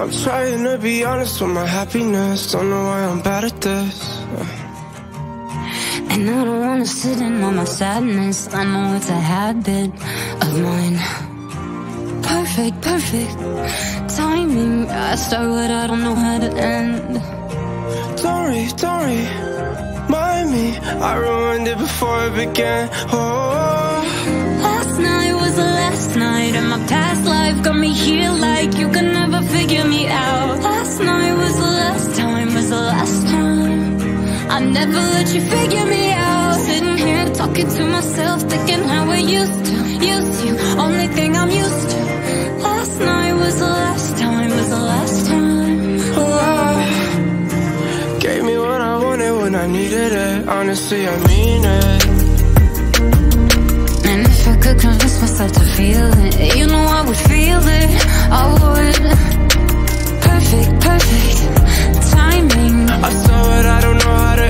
I'm trying to be honest with my happiness. Don't know why I'm bad at this. And I don't wanna sit in on my sadness. I know it's a habit of mine. Perfect, perfect timing. I start what I don't know how to end. Don't worry, don't worry. Mind me, I ruined it before it began. Oh, last night, and my past life got me here like you can never figure me out. Last night was the last time, was the last time. I never let you figure me out. Sitting here talking to myself, thinking how I used to, used to. Only thing I'm used to. Last night was the last time, was the last time. oh. Gave me what I wanted when I needed it. Honestly, I mean it. And if I could myself to feel it, you know I would feel it. I would. Perfect, perfect timing. I saw it, I don't know how to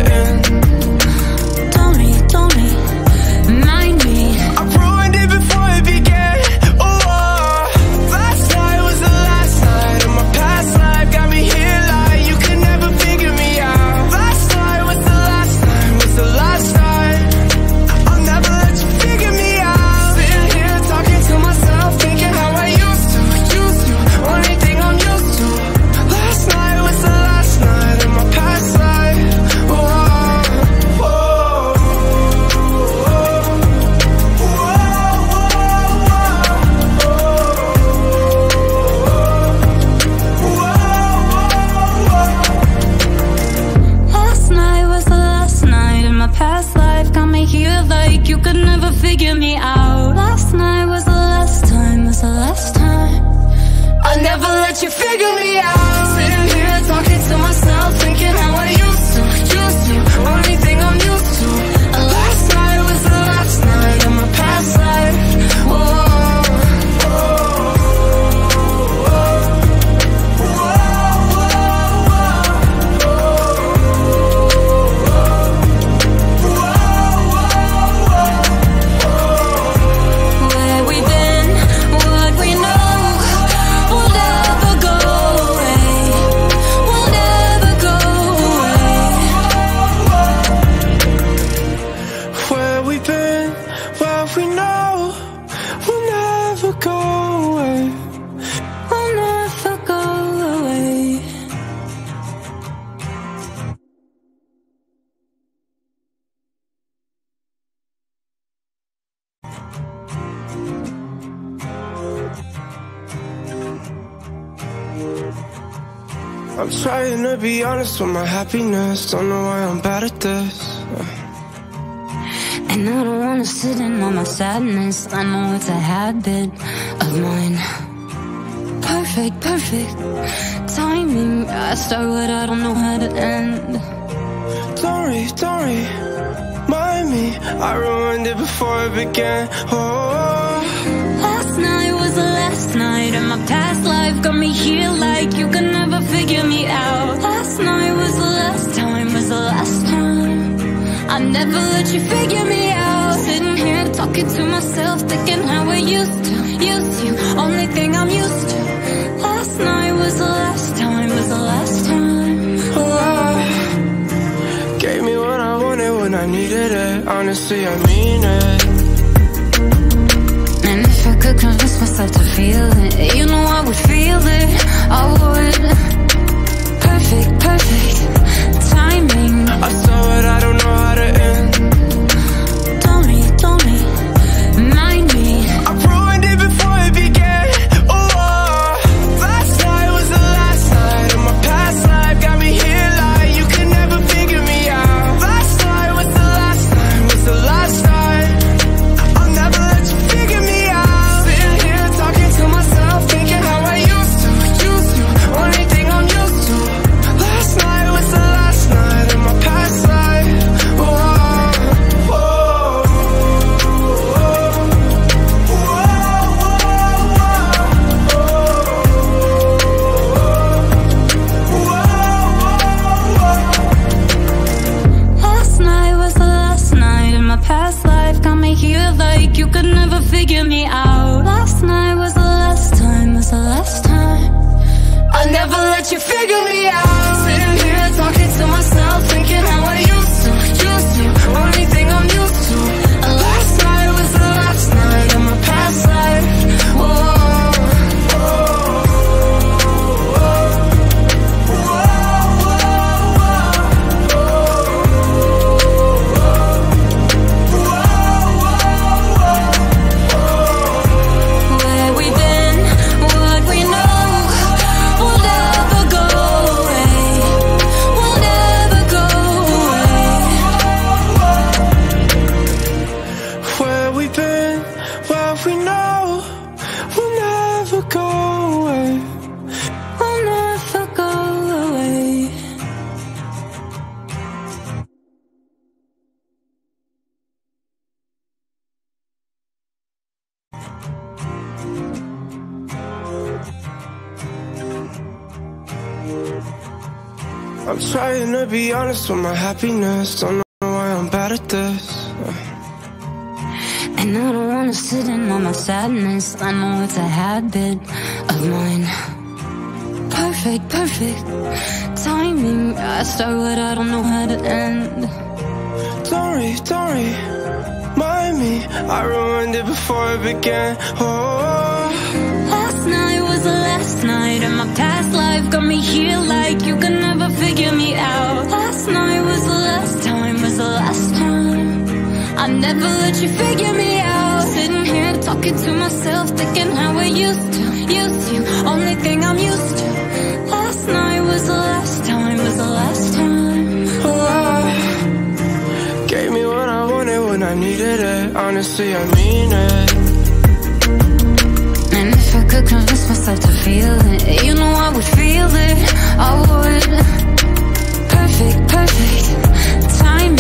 you could never figure me out. Last night was the last time, was the last time. I'll never let you figure me out. I'm trying to be honest with my happiness. Don't know why I'm bad at this. And I don't wanna sit in on my sadness. I know it's a habit of mine. Perfect, perfect timing. I start what I don't know how to end. Don't worry, don't worry. Mind me, I ruined it before it began. Oh, Last night was the last night, and my past life got me here like you could never figure me out. Last night was the last time, was the last time. I never let you figure me out. Sitting here talking to myself, thinking how I used to, used to. Only thing I'm used to. Last night was the last time, was the last time. I needed it. Honestly, I mean it. And if I could convince myself to feel it, you know I would feel it. I would. Perfect, perfect timing. I saw it, I don't know how to end. You figure me out I'm trying to be honest with my happiness. Don't know why I'm bad at this. And I don't wanna sit in on my sadness. I know it's a habit of mine. Perfect, perfect timing. I start what I don't know how to end. Don't worry, don't worry. Mind me, I ruined it before it began. Oh, was the last night, and my past life got me here like you could never figure me out. Last night was the last time, was the last time. I never let you figure me out. Sitting here talking to myself, thinking how I used to, used to. Only thing I'm used to. Last night was the last time, was the last time. oh, gave me what I wanted when I needed it. Honestly, I mean it. If I could convince myself to feel it, you know I would feel it. I would. Perfect, perfect timing.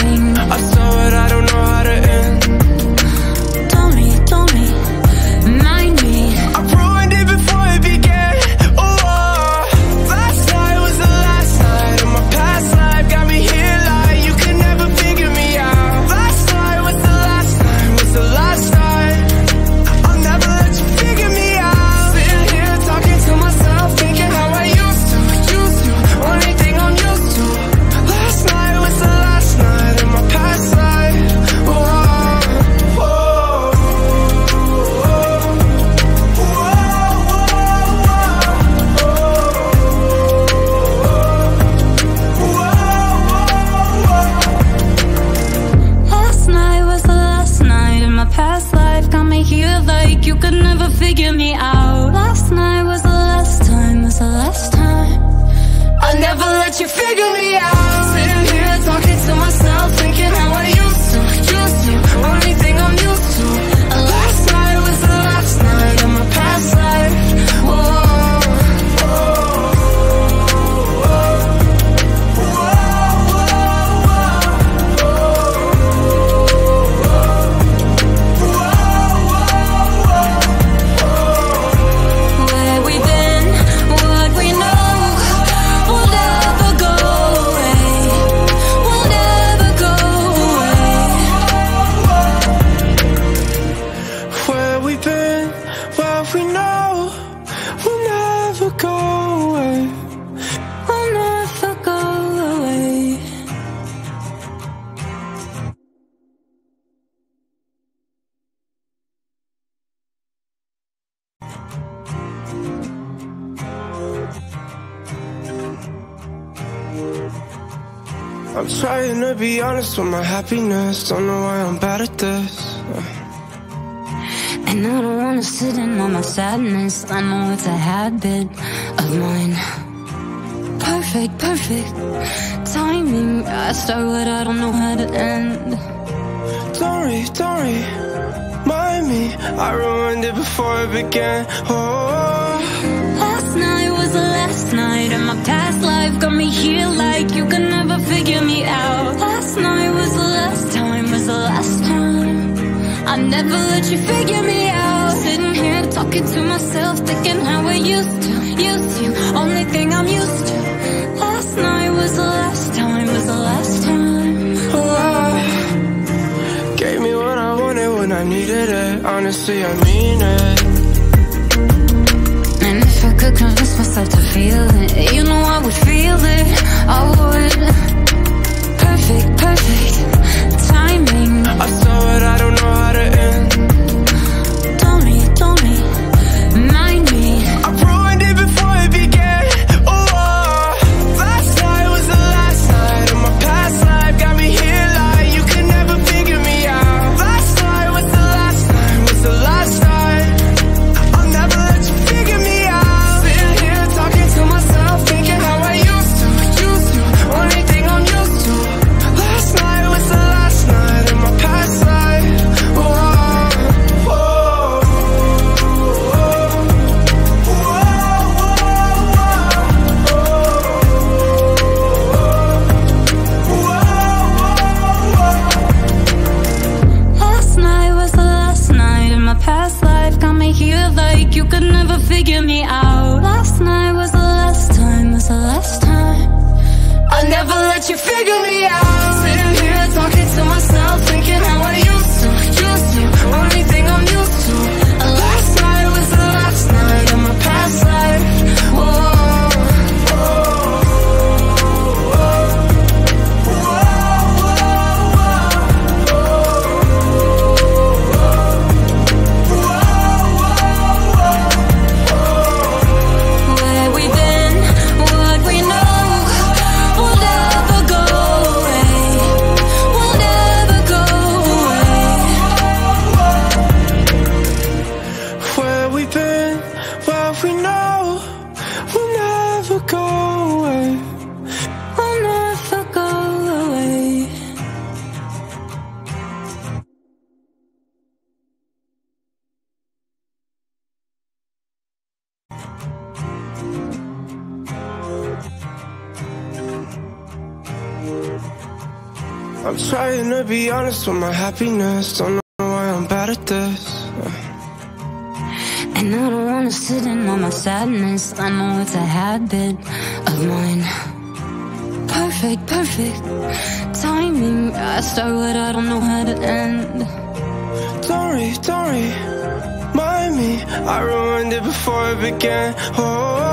Trying to be honest with my happiness. Don't know why I'm bad at this. And I don't wanna sit in on my sadness. I know it's a habit of mine. Perfect, perfect timing. I start what I don't know how to end. Don't worry, don't worry. Mind me, I ruined it before it began. Oh, Last night was the last night, and my past life got me here like you could never figure me out. Last night was the last time, was the last time. I never let you figure me out. Sitting here talking to myself, thinking how I used to, used to. Only thing I'm used to. Last night was the last time, was the last time. oh, gave me what I wanted when I needed it. Honestly, I mean it. Could convince myself to feel it, you know I would feel it. I would. Perfect, perfect timing. I saw it, I don't know how to be honest with my happiness. Don't know why I'm bad at this. And I don't wanna sit in on my sadness. I know it's a habit of mine. Perfect, perfect timing. I start what I don't know how to end. Don't worry, don't worry, mind me. I ruined it before it began. Oh,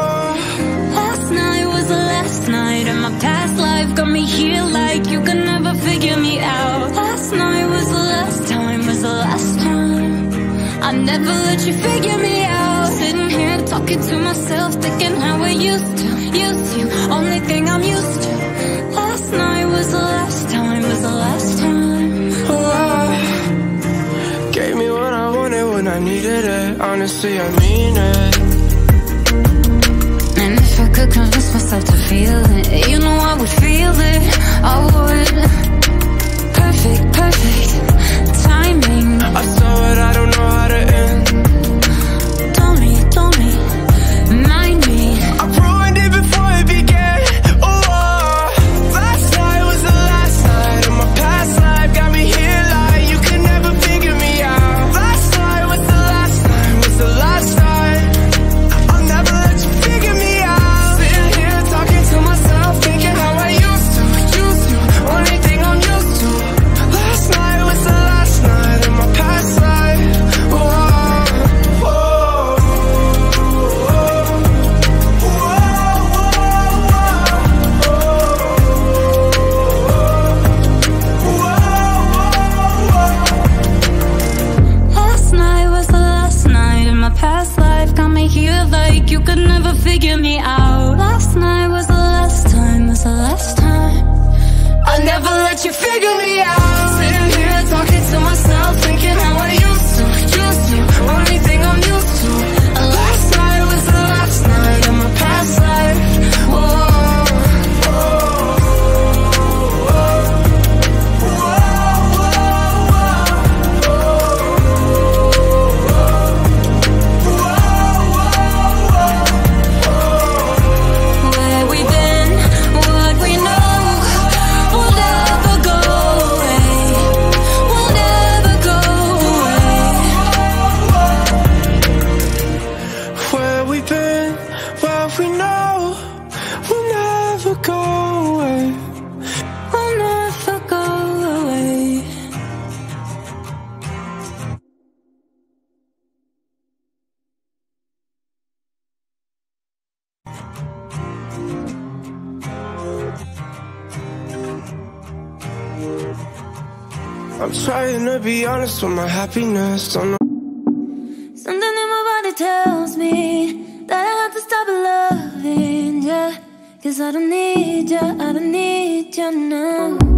night, my past life got me here like you could never figure me out. Last night was the last time, was the last time. I never let you figure me out. Sitting here talking to myself, thinking how I used to, used to. Only thing I'm used to. Last night was the last time, was the last time. oh. Gave me what I wanted when I needed it. Honestly, I mean it. And if I could convince myself to feel it, you know I would feel it. I would. Perfect, perfect timing. I saw it, I don't know how to end. trying to be honest with my happiness. Don't know. Something in my body tells me that I have to stop loving you. Cause I don't need you, I don't need you now.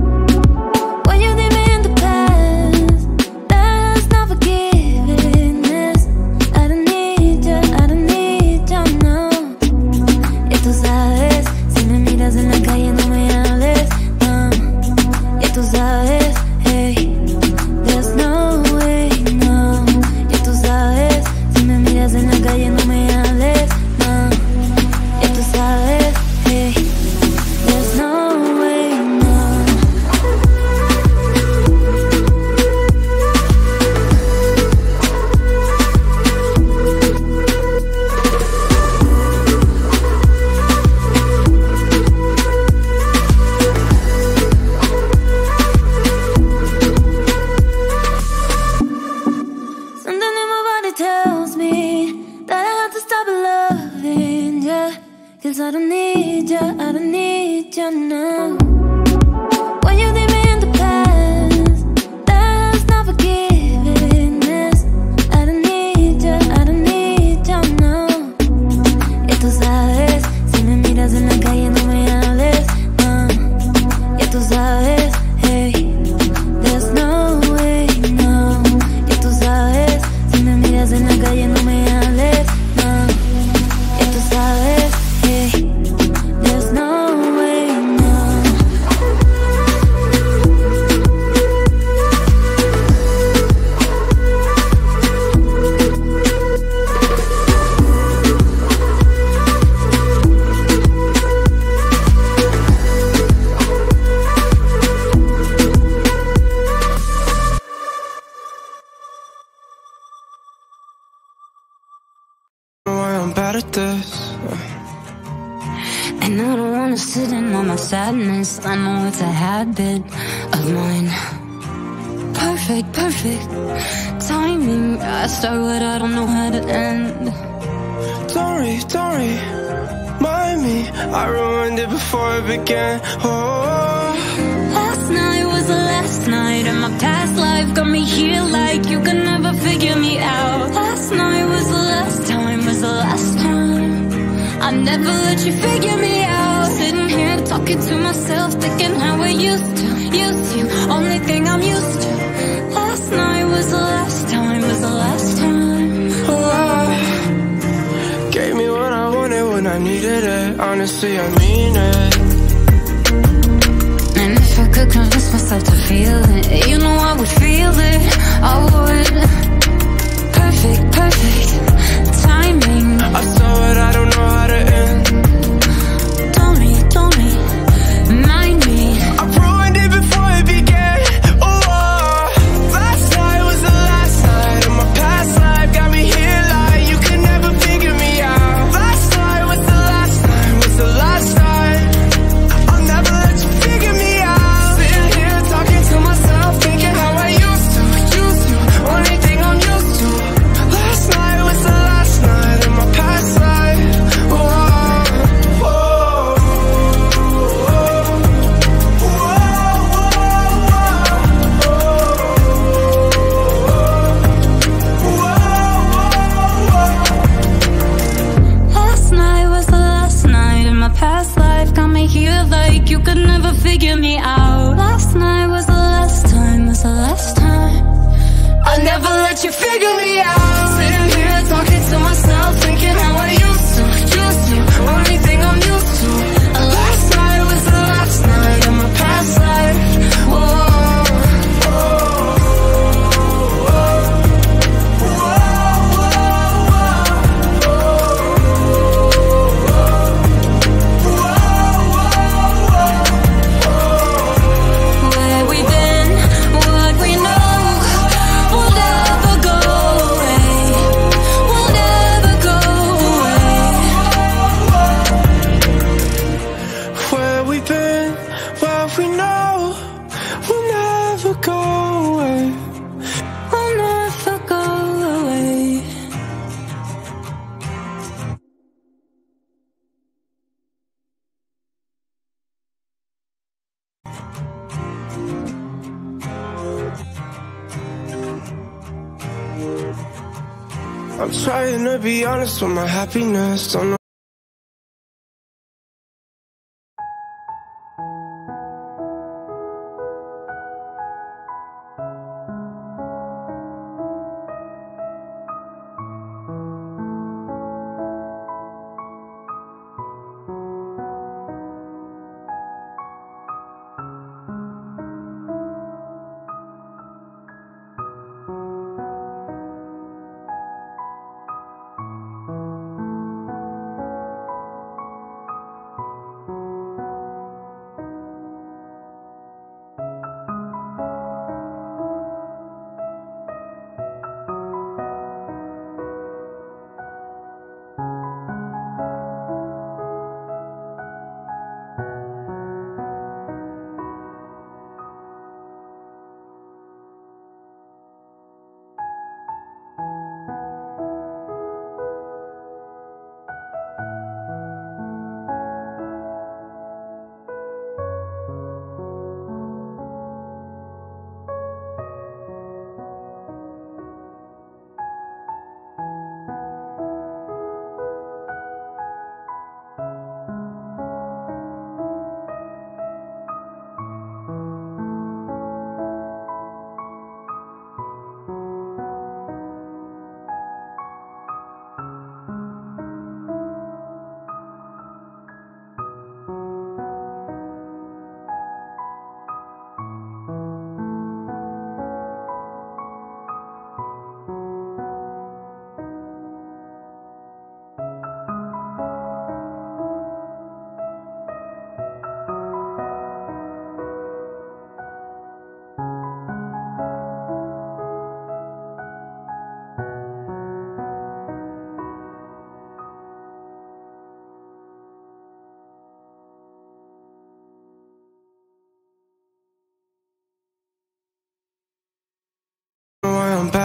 I know it's a habit of mine. Perfect, perfect timing. I start what I don't know how to end. Sorry, sorry, mind me. I ruined it before it began. Oh. Last night was the last night, and my past life got me here like you could never figure me out. Last night was the last time, was the last time. I never let you figure me out talking to myself, thinking how I used to, use you. Only thing I'm used to. Last night was the last time, was the last time. Love gave me what I wanted when I needed it. Honestly, I mean it. And if I could convince myself to feel it, you know I would feel it. I would. Perfect, perfect. Be honest with my happiness. Don't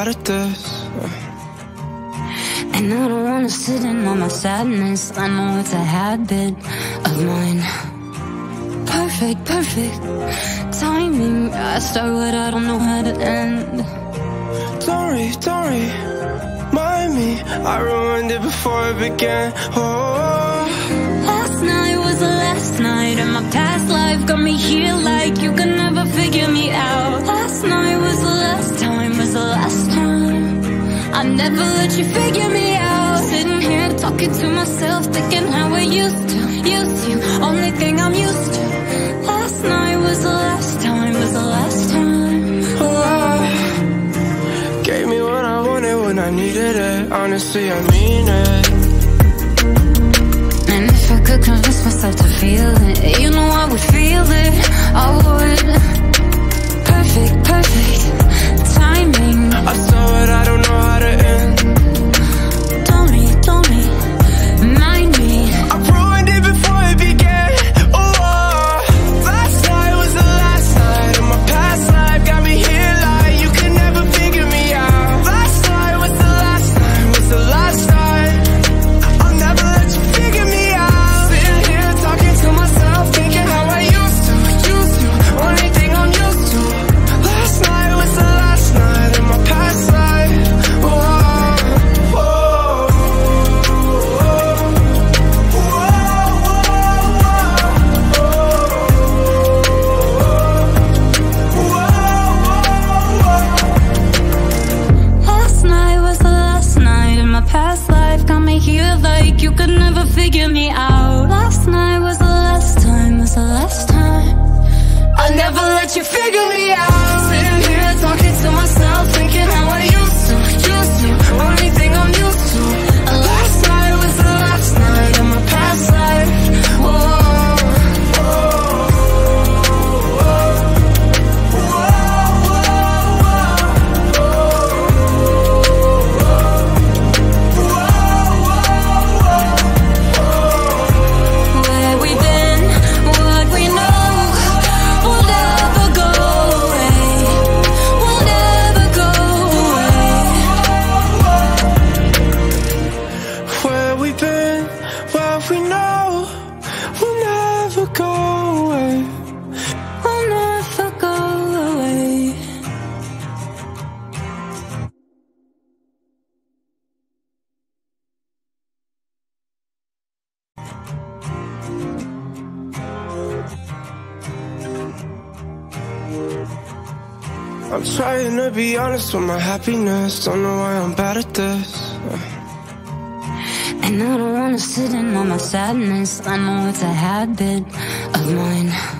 bad at this. Uh, and I don't wanna sit in on my sadness. I know it's a habit of mine. Perfect, perfect timing. I start what I don't know how to end. Don't worry. Mind me, I ruined it before it began. Oh, Last night was the last night, and my past life got me here like you could never figure me out. Last night was the never let you figure me out. Sitting here talking to myself, thinking how I used to, used to. Only thing I'm used to. Last night was the last time, was the last time. oh, gave me what I wanted when I needed it. Honestly, I mean it. And if I could convince myself to feel it, you know I would feel it. I would. Perfect, perfect timing. I saw it, I don't know how to honest with my happiness. Don't know why I'm bad at this. And I don't wanna sit in on my sadness. I know it's a habit of mine.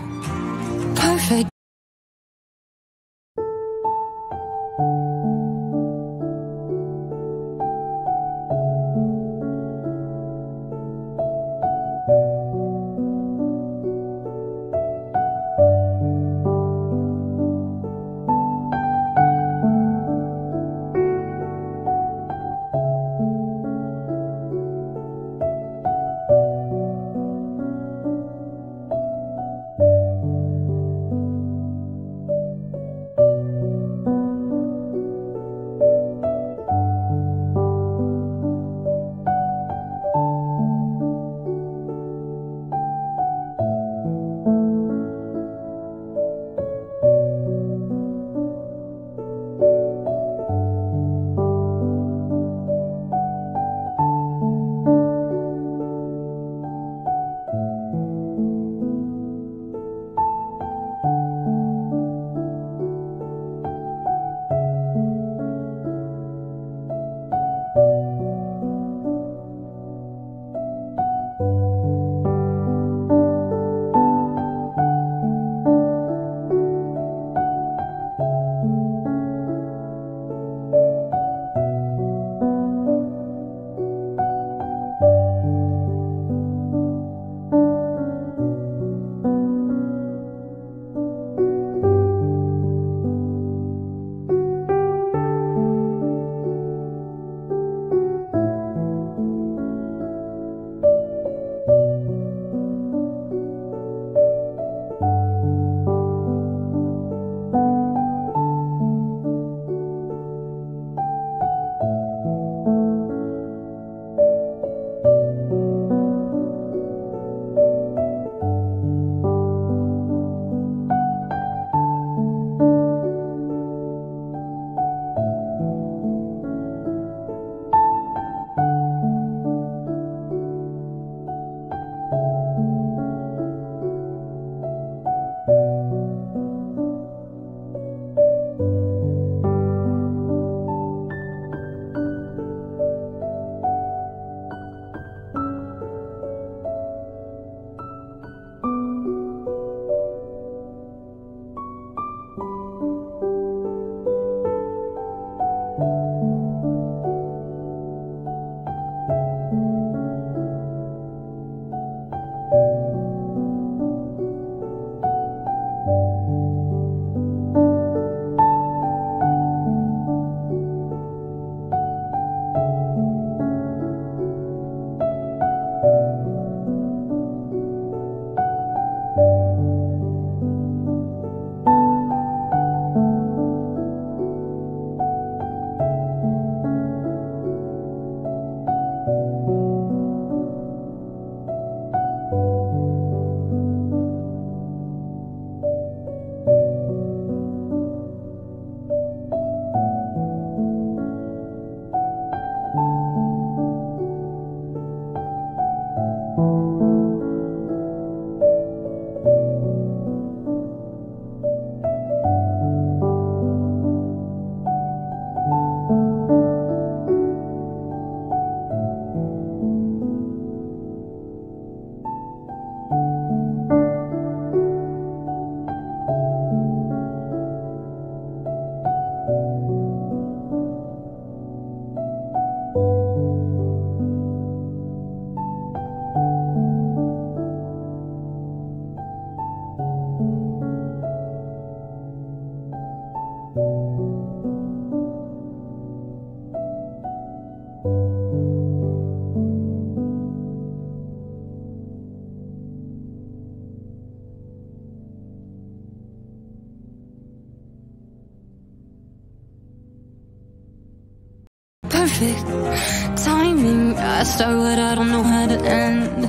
Perfect timing. I start what I don't know how to end.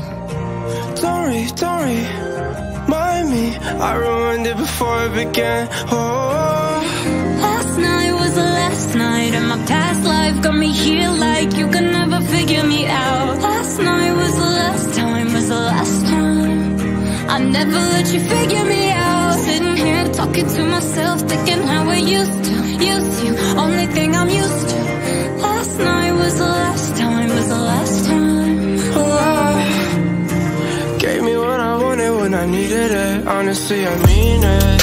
Don't worry, don't worry. Mind me, I ruined it before it began. Oh, Last night was the last night, and my past life got me here like you could never figure me out. Last night was the last time, was the last time. I never let you figure me out. Sitting here talking to myself, thinking how I used to, used to. Only thing I'm used to was the last time, was the last time. Love gave me what I wanted when I needed it. Honestly, I mean it.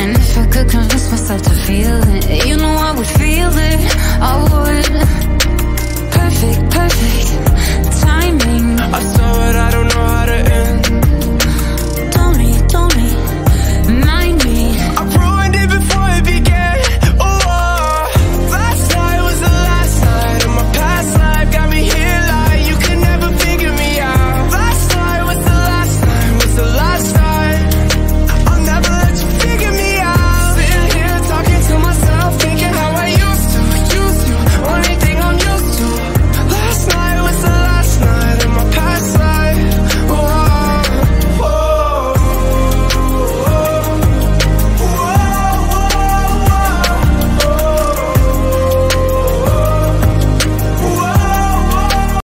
And if I could convince myself to feel it You know I would feel it, I would. Perfect, perfect timing. I saw it, I don't know how to end.